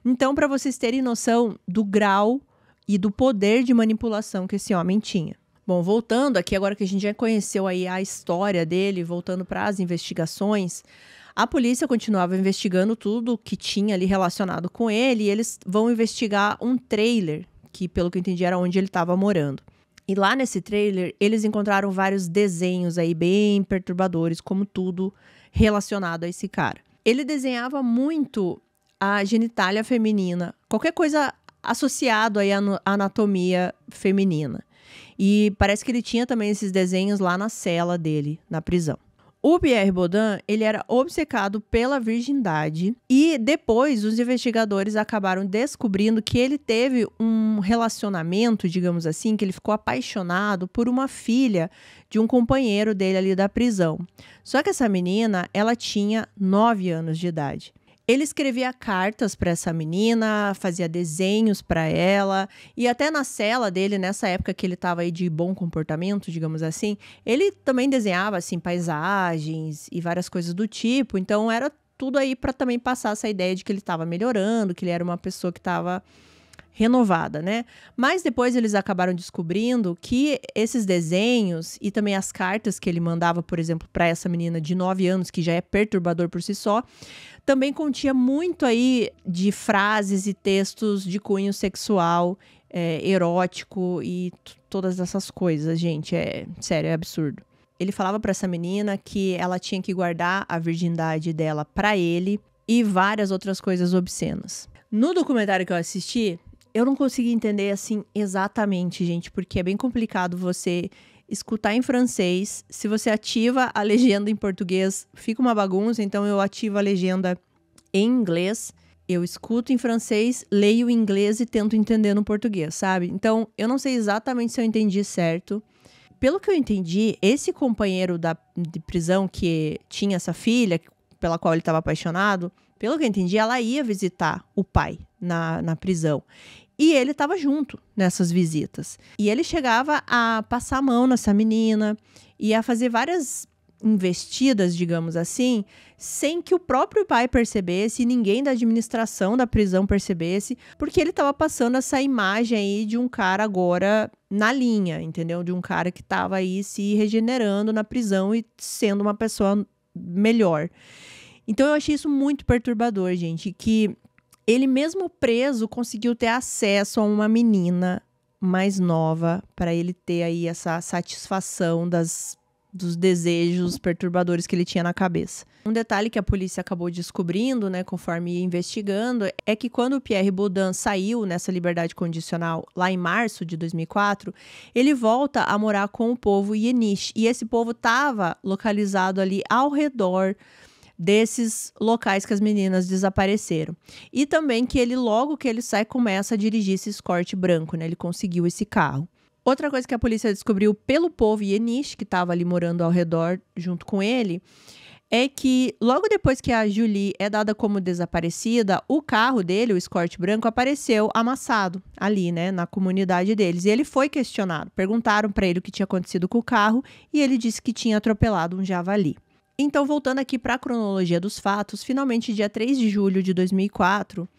Então, para vocês terem noção do grau e do poder de manipulação que esse homem tinha. Bom, voltando aqui, agora que a gente já conheceu aí a história dele, voltando para as investigações, a polícia continuava investigando tudo que tinha ali relacionado com ele e eles vão investigar um trailer, que pelo que eu entendi era onde ele estava morando. E lá nesse trailer, eles encontraram vários desenhos aí bem perturbadores, como tudo relacionado a esse cara. Ele desenhava muito a genitália feminina, qualquer coisa associado aí à anatomia feminina. E parece que ele tinha também esses desenhos lá na cela dele, na prisão. O Pierre Baudin, ele era obcecado pela virgindade e depois os investigadores acabaram descobrindo que ele teve um relacionamento, digamos assim, que ele ficou apaixonado por uma filha de um companheiro dele ali da prisão. Só que essa menina, ela tinha 9 anos de idade. Ele escrevia cartas para essa menina, fazia desenhos para ela, e até na cela dele, nessa época que ele estava aí de bom comportamento, digamos assim, ele também desenhava assim paisagens e várias coisas do tipo. Então era tudo aí para também passar essa ideia de que ele estava melhorando, que ele era uma pessoa que estava renovada, né? Mas depois eles acabaram descobrindo que esses desenhos e também as cartas que ele mandava, por exemplo, para essa menina de 9 anos, que já é perturbador por si só, também continha muito aí de frases e textos de cunho sexual, é, erótico e todas essas coisas, gente. É sério, é absurdo. Ele falava para essa menina que ela tinha que guardar a virgindade dela para ele e várias outras coisas obscenas. No documentário que eu assisti, eu não consegui entender assim exatamente, gente, porque é bem complicado você escutar em francês. Se você ativa a legenda em português, fica uma bagunça, então eu ativo a legenda em inglês. Eu escuto em francês, leio em inglês e tento entender no português, sabe? Então, eu não sei exatamente se eu entendi certo. Pelo que eu entendi, esse companheiro da, de prisão que tinha essa filha, pela qual ele estava apaixonado, pelo que eu entendi, ela ia visitar o pai na, na prisão. E ele estava junto nessas visitas. E ele chegava a passar a mão nessa menina e a fazer várias investidas, digamos assim, sem que o próprio pai percebesse e ninguém da administração da prisão percebesse, porque ele estava passando essa imagem aí de um cara agora na linha, entendeu? De um cara que estava aí se regenerando na prisão e sendo uma pessoa melhor. Então eu achei isso muito perturbador, gente, que ele mesmo preso conseguiu ter acesso a uma menina mais nova para ele ter aí essa satisfação das dos desejos perturbadores que ele tinha na cabeça. Um detalhe que a polícia acabou descobrindo, né, conforme ia investigando, é que quando o Pierre Baudin saiu nessa liberdade condicional lá em março de 2004, ele volta a morar com o povo Yeniche, e esse povo estava localizado ali ao redor desses locais que as meninas desapareceram. E também que ele, logo que ele sai, começa a dirigir esse escorte branco, né? Ele conseguiu esse carro. Outra coisa que a polícia descobriu pelo povo Yenish, que estava ali morando ao redor junto com ele, é que logo depois que a Julie é dada como desaparecida, o carro dele, o Escort branco, apareceu amassado ali, né, na comunidade deles. E ele foi questionado. Perguntaram para ele o que tinha acontecido com o carro e ele disse que tinha atropelado um javali. Então, voltando aqui para a cronologia dos fatos, finalmente, dia 3 de julho de 2004,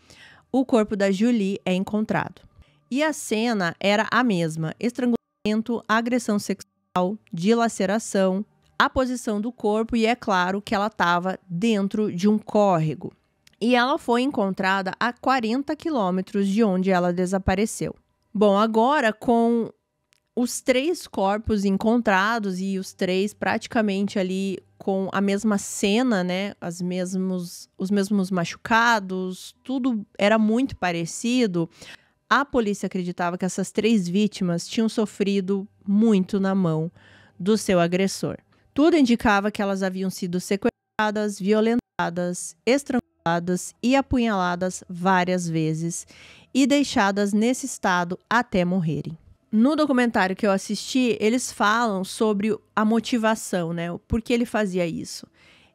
o corpo da Julie é encontrado. E a cena era a mesma: estrangulamento, agressão sexual, dilaceração, a posição do corpo e é claro que ela estava dentro de um córrego. E ela foi encontrada a 40 quilômetros de onde ela desapareceu. Bom, agora com os três corpos encontrados e os três praticamente ali com a mesma cena, né? As mesmos, os mesmos machucados, tudo era muito parecido. A polícia acreditava que essas três vítimas tinham sofrido muito na mão do seu agressor. Tudo indicava que elas haviam sido sequestradas, violentadas, estranguladas e apunhaladas várias vezes e deixadas nesse estado até morrerem no documentário que eu assisti, eles falam sobre a motivação, né? Por que ele fazia isso.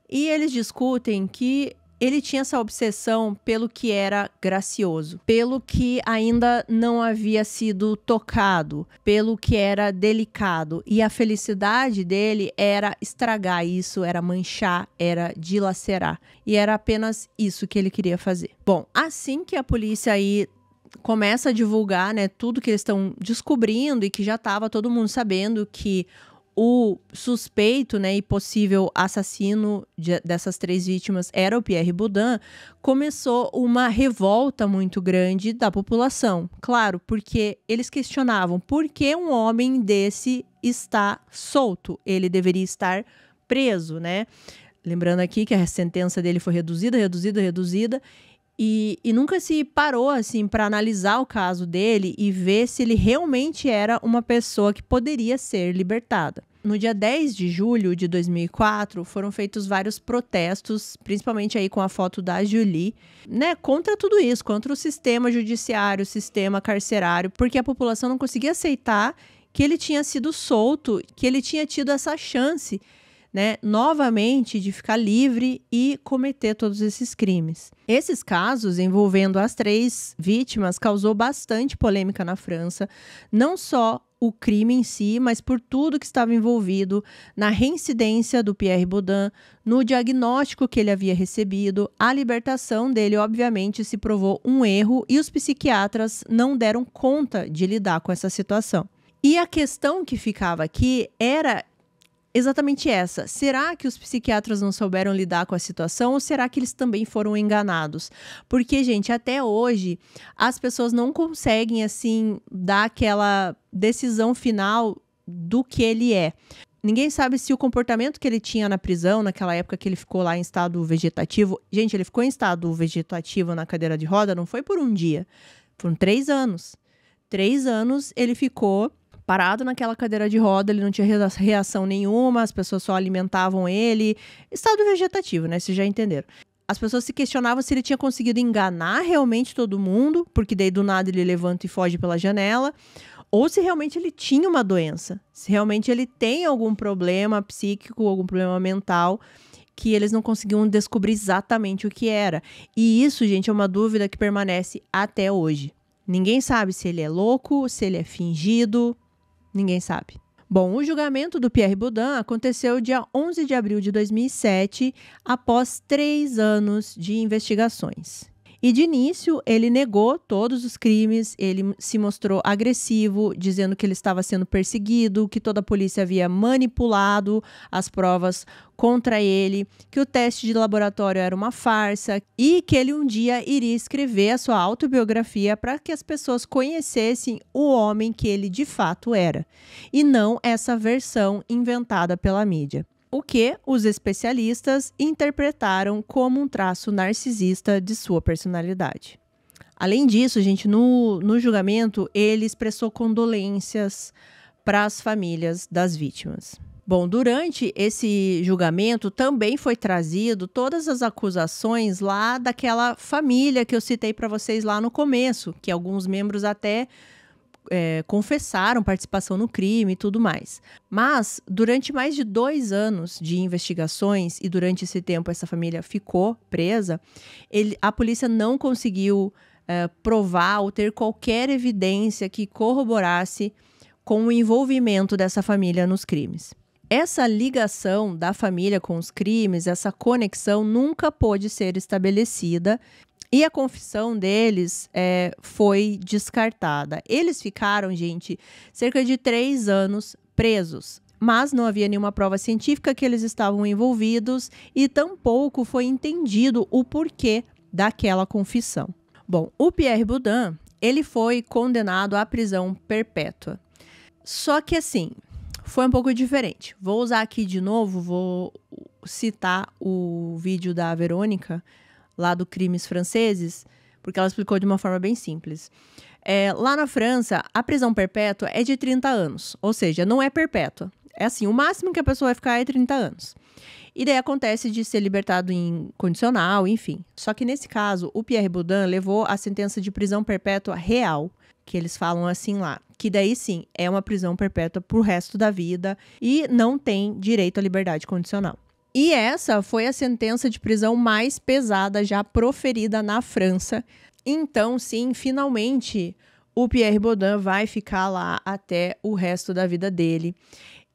E eles discutem que ele tinha essa obsessão pelo que era gracioso, pelo que ainda não havia sido tocado, pelo que era delicado. E a felicidade dele era estragar isso, era manchar, era dilacerar. E era apenas isso que ele queria fazer. Bom, assim que a polícia aí começa a divulgar, né, tudo que eles estão descobrindo e que já estava todo mundo sabendo que o suspeito, né, e possível assassino de, dessas três vítimas era o Pierre Boudin, começou uma revolta muito grande da população. Claro, porque eles questionavam por que um homem desse está solto, ele deveria estar preso, né? Lembrando aqui que a sentença dele foi reduzida, reduzida, reduzida, e, e nunca se parou assim para analisar o caso dele e ver se ele realmente era uma pessoa que poderia ser libertada. No dia 10 de julho de 2004, foram feitos vários protestos, principalmente aí com a foto da Julie, né, contra tudo isso, contra o sistema judiciário, o sistema carcerário, porque a população não conseguia aceitar que ele tinha sido solto, que ele tinha tido essa chance né, novamente de ficar livre e cometer todos esses crimes. Esses casos envolvendo as três vítimas causou bastante polêmica na França, não só o crime em si, mas por tudo que estava envolvido na reincidência do Pierre Baudin, no diagnóstico que ele havia recebido, a libertação dele, obviamente, se provou um erro e os psiquiatras não deram conta de lidar com essa situação. E a questão que ficava aqui era exatamente essa. Será que os psiquiatras não souberam lidar com a situação ou será que eles também foram enganados? Porque, gente, até hoje as pessoas não conseguem assim dar aquela decisão final do que ele é. Ninguém sabe se o comportamento que ele tinha na prisão, naquela época que ele ficou lá em estado vegetativo. Gente, ele ficou em estado vegetativo na cadeira de roda, não foi por um dia. Foram três anos. Três anos ele ficou parado naquela cadeira de roda, ele não tinha reação nenhuma, as pessoas só alimentavam ele. Estado vegetativo, né? Vocês já entenderam. As pessoas se questionavam se ele tinha conseguido enganar realmente todo mundo, porque daí do nada ele levanta e foge pela janela, ou se realmente ele tinha uma doença, se realmente ele tem algum problema psíquico, algum problema mental que eles não conseguiam descobrir exatamente o que era. E isso, gente, é uma dúvida que permanece até hoje. Ninguém sabe se ele é louco, se ele é fingido, Ninguém sabe. Bom, o julgamento do Pierre Boudin aconteceu dia 11 de abril de 2007, após três anos de investigações. E de início, ele negou todos os crimes, ele se mostrou agressivo, dizendo que ele estava sendo perseguido, que toda a polícia havia manipulado as provas contra ele, que o teste de laboratório era uma farsa e que ele um dia iria escrever a sua autobiografia para que as pessoas conhecessem o homem que ele de fato era, e não essa versão inventada pela mídia o que os especialistas interpretaram como um traço narcisista de sua personalidade. Além disso, gente, no, no julgamento, ele expressou condolências para as famílias das vítimas. Bom, durante esse julgamento também foi trazido todas as acusações lá daquela família que eu citei para vocês lá no começo, que alguns membros até é, confessaram participação no crime e tudo mais. Mas, durante mais de dois anos de investigações, e durante esse tempo essa família ficou presa, ele, a polícia não conseguiu é, provar ou ter qualquer evidência que corroborasse com o envolvimento dessa família nos crimes. Essa ligação da família com os crimes, essa conexão nunca pôde ser estabelecida e a confissão deles é, foi descartada. Eles ficaram, gente, cerca de três anos presos. Mas não havia nenhuma prova científica que eles estavam envolvidos e tampouco foi entendido o porquê daquela confissão. Bom, o Pierre Boudin, ele foi condenado à prisão perpétua. Só que assim, foi um pouco diferente. Vou usar aqui de novo, vou citar o vídeo da Verônica lá do Crimes Franceses, porque ela explicou de uma forma bem simples. É, lá na França, a prisão perpétua é de 30 anos, ou seja, não é perpétua. É assim, o máximo que a pessoa vai ficar é 30 anos. E daí acontece de ser libertado em condicional, enfim. Só que nesse caso, o Pierre Boudin levou a sentença de prisão perpétua real, que eles falam assim lá, que daí sim é uma prisão perpétua pro resto da vida e não tem direito à liberdade condicional. E essa foi a sentença de prisão mais pesada já proferida na França. Então, sim, finalmente o Pierre Baudin vai ficar lá até o resto da vida dele.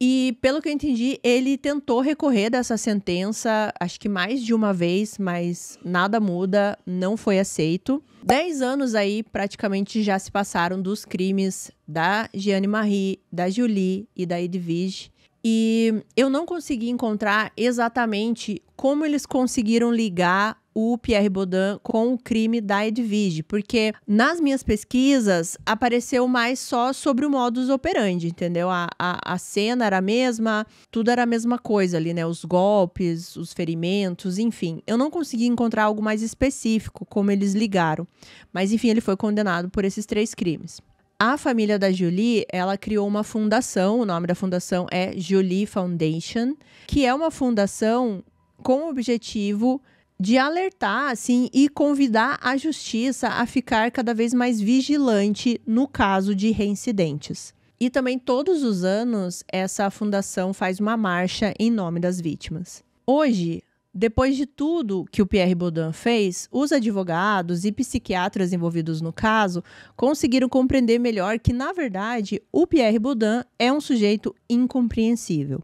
E pelo que eu entendi, ele tentou recorrer dessa sentença, acho que mais de uma vez, mas nada muda, não foi aceito. Dez anos aí praticamente já se passaram dos crimes da Jeanne Marie, da Julie e da Edwige. E eu não consegui encontrar exatamente como eles conseguiram ligar o Pierre Baudin com o crime da Edwige, porque nas minhas pesquisas apareceu mais só sobre o modus operandi, entendeu? A, a, a cena era a mesma, tudo era a mesma coisa ali, né? Os golpes, os ferimentos, enfim. Eu não consegui encontrar algo mais específico, como eles ligaram. Mas, enfim, ele foi condenado por esses três crimes. A família da Julie, ela criou uma fundação, o nome da fundação é Julie Foundation, que é uma fundação com o objetivo de alertar assim e convidar a justiça a ficar cada vez mais vigilante no caso de reincidentes. E também todos os anos essa fundação faz uma marcha em nome das vítimas. Hoje, depois de tudo que o Pierre Baudin fez, os advogados e psiquiatras envolvidos no caso conseguiram compreender melhor que, na verdade, o Pierre Baudin é um sujeito incompreensível.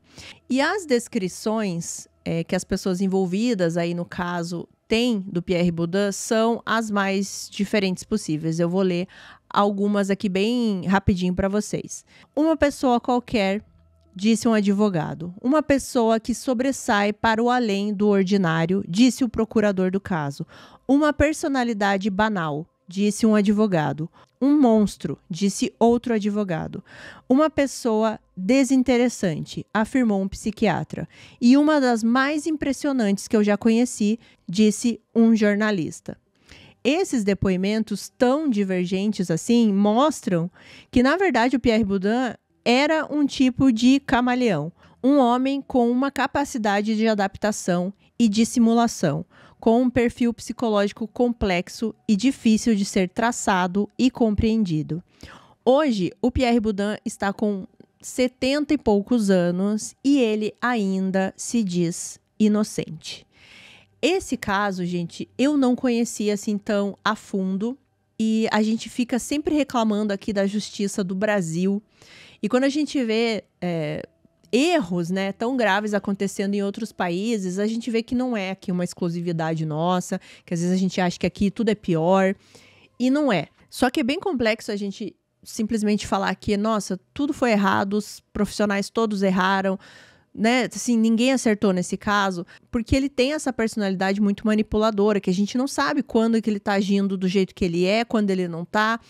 E as descrições é, que as pessoas envolvidas aí no caso têm do Pierre Baudin são as mais diferentes possíveis. Eu vou ler algumas aqui bem rapidinho para vocês. Uma pessoa qualquer disse um advogado. Uma pessoa que sobressai para o além do ordinário, disse o procurador do caso. Uma personalidade banal, disse um advogado. Um monstro, disse outro advogado. Uma pessoa desinteressante, afirmou um psiquiatra. E uma das mais impressionantes que eu já conheci, disse um jornalista. Esses depoimentos tão divergentes assim mostram que, na verdade, o Pierre Boudin era um tipo de camaleão, um homem com uma capacidade de adaptação e dissimulação, com um perfil psicológico complexo e difícil de ser traçado e compreendido. Hoje, o Pierre Boudin está com 70 e poucos anos e ele ainda se diz inocente. Esse caso, gente, eu não conhecia assim tão a fundo e a gente fica sempre reclamando aqui da justiça do Brasil e quando a gente vê é, erros né, tão graves acontecendo em outros países, a gente vê que não é aqui uma exclusividade nossa, que às vezes a gente acha que aqui tudo é pior. E não é. Só que é bem complexo a gente simplesmente falar que, nossa, tudo foi errado, os profissionais todos erraram, né? Assim, ninguém acertou nesse caso, porque ele tem essa personalidade muito manipuladora, que a gente não sabe quando que ele tá agindo do jeito que ele é, quando ele não tá.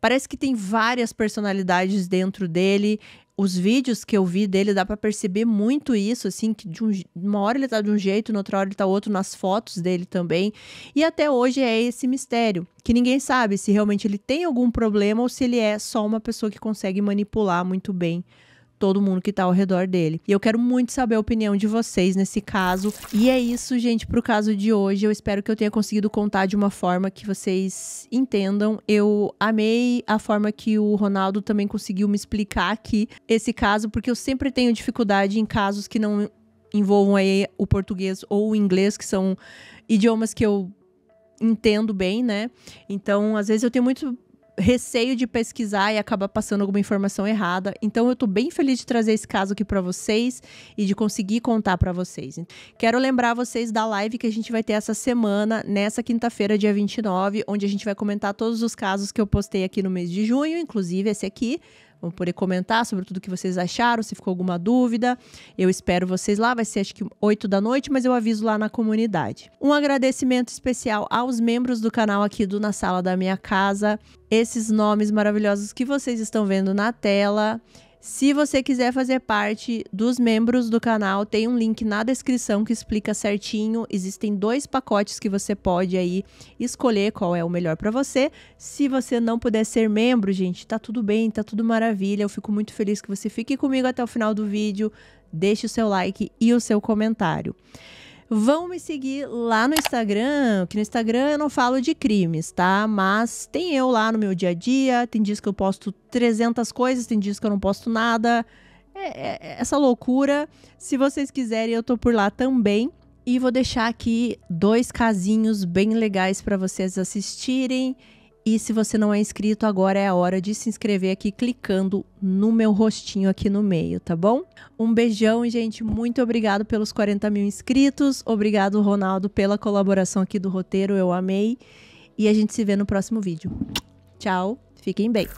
Parece que tem várias personalidades dentro dele. Os vídeos que eu vi dele dá para perceber muito isso, assim, que de um, uma hora ele tá de um jeito, na outra hora ele tá outro, nas fotos dele também. E até hoje é esse mistério, que ninguém sabe se realmente ele tem algum problema ou se ele é só uma pessoa que consegue manipular muito bem todo mundo que tá ao redor dele. E eu quero muito saber a opinião de vocês nesse caso. E é isso, gente, pro caso de hoje. Eu espero que eu tenha conseguido contar de uma forma que vocês entendam. Eu amei a forma que o Ronaldo também conseguiu me explicar aqui esse caso, porque eu sempre tenho dificuldade em casos que não envolvam aí o português ou o inglês, que são idiomas que eu entendo bem, né? Então, às vezes eu tenho muito receio de pesquisar e acabar passando alguma informação errada. Então eu tô bem feliz de trazer esse caso aqui para vocês e de conseguir contar para vocês. Quero lembrar vocês da live que a gente vai ter essa semana, nessa quinta-feira, dia 29, onde a gente vai comentar todos os casos que eu postei aqui no mês de junho, inclusive esse aqui. Vão poder comentar sobre tudo que vocês acharam, se ficou alguma dúvida. Eu espero vocês lá, vai ser acho que 8 da noite, mas eu aviso lá na comunidade. Um agradecimento especial aos membros do canal aqui do Na Sala da Minha Casa. Esses nomes maravilhosos que vocês estão vendo na tela. Se você quiser fazer parte dos membros do canal, tem um link na descrição que explica certinho. Existem dois pacotes que você pode aí escolher qual é o melhor para você. Se você não puder ser membro, gente, tá tudo bem, tá tudo maravilha. Eu fico muito feliz que você fique comigo até o final do vídeo. Deixe o seu like e o seu comentário. Vão me seguir lá no Instagram, que no Instagram eu não falo de crimes, tá? Mas tem eu lá no meu dia a dia, tem dias que eu posto 300 coisas, tem dias que eu não posto nada. É, é, é essa loucura. Se vocês quiserem, eu tô por lá também. E vou deixar aqui dois casinhos bem legais para vocês assistirem e se você não é inscrito, agora é a hora de se inscrever aqui clicando no meu rostinho aqui no meio, tá bom? Um beijão, gente. Muito obrigado pelos 40 mil inscritos. Obrigado, Ronaldo, pela colaboração aqui do roteiro. Eu amei. E a gente se vê no próximo vídeo. Tchau. Fiquem bem.